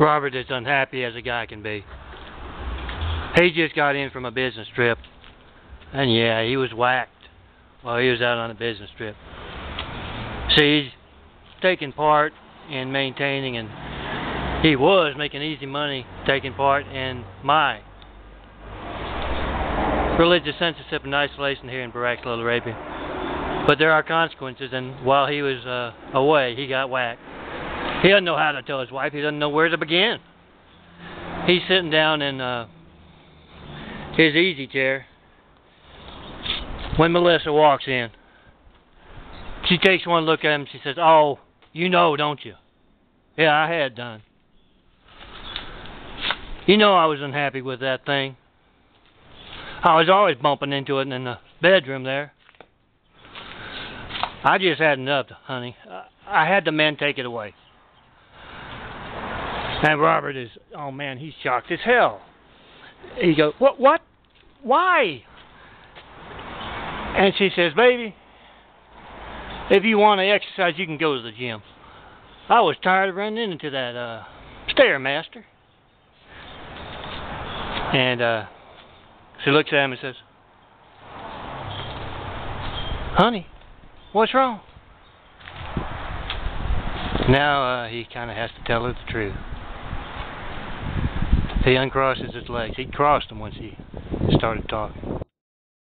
Robert is unhappy as a guy can be. He just got in from a business trip, and yeah, he was whacked while he was out on a business trip. See, he's taking part in maintaining, and he was making easy money taking part in my religious censorship and isolation here in Barak, Saudi Arabia. But there are consequences, and while he was uh, away, he got whacked. He doesn't know how to tell his wife. He doesn't know where to begin. He's sitting down in uh, his easy chair when Melissa walks in. She takes one look at him. She says, "Oh, you know, don't you?" Yeah, I had done. You know, I was unhappy with that thing. I was always bumping into it in the bedroom there. I just had enough, honey. I had the men take it away. And Robert is, oh man, he's shocked as hell. He goes, what, what, why? And she says, baby, if you want to exercise, you can go to the gym. I was tired of running into that uh, stairmaster. And uh, she looks at him and says, honey, What's wrong? Now uh, he kind of has to tell her the truth. He uncrosses his legs. He crossed them once he started talking.